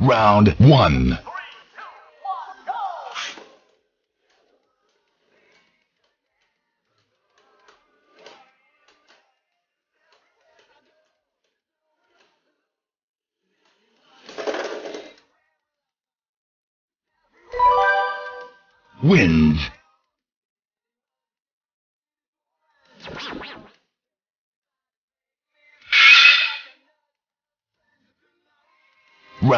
Round one. Wins.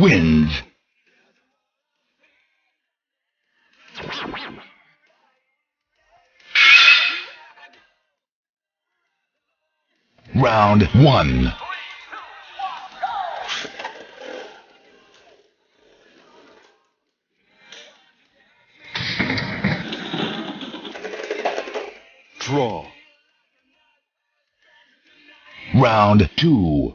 Wins. Round one. Draw. Round two.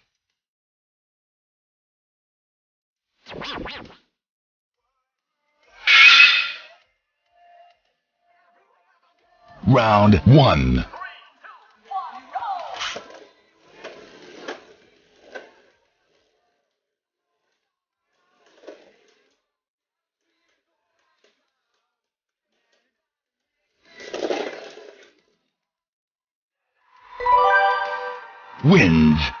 Round one. Wins.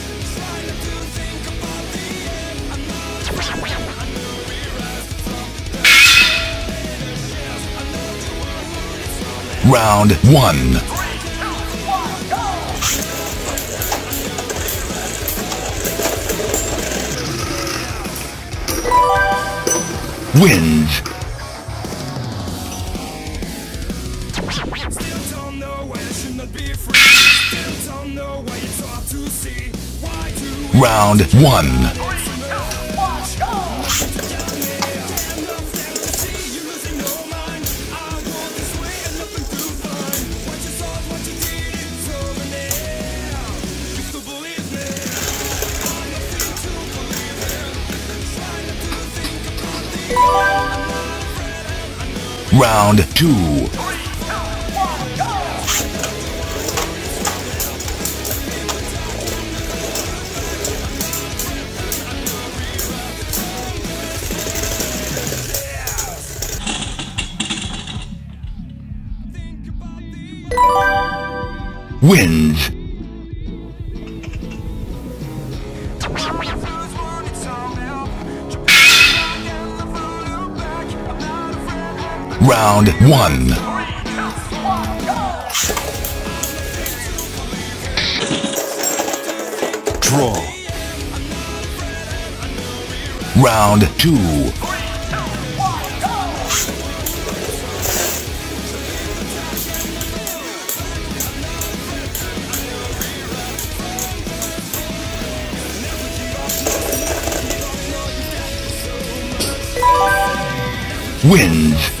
Round one. Wins. Round one. Round two. Wins. Round one. Draw. Round two. wins.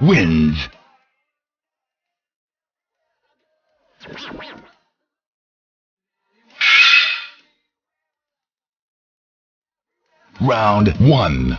Wins. Round one.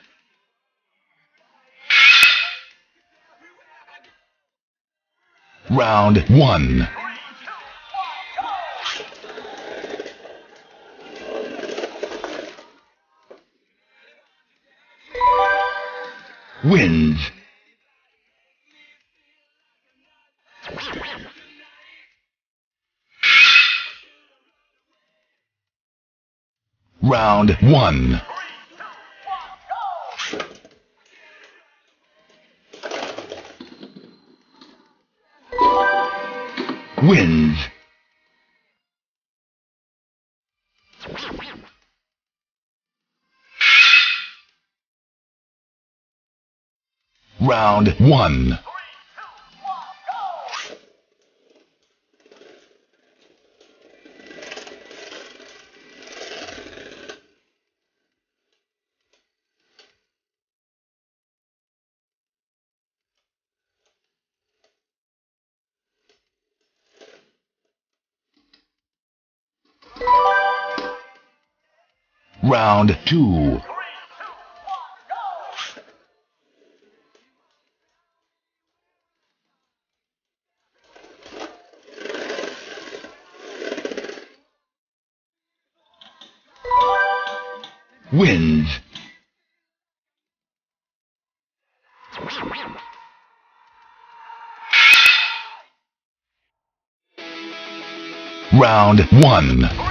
Round one. Wins. Round one. Wins. Round one. Round two. Wins. Round one.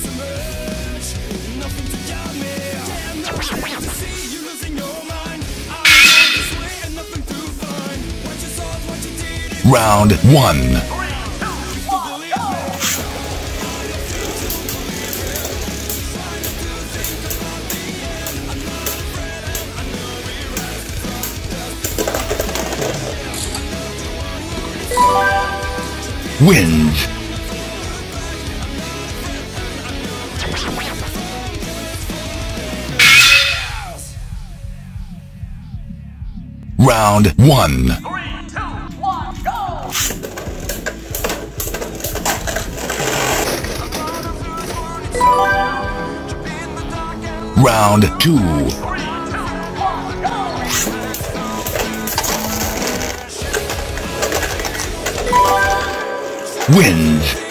Round one. wins. Round 1. Round two. Wins.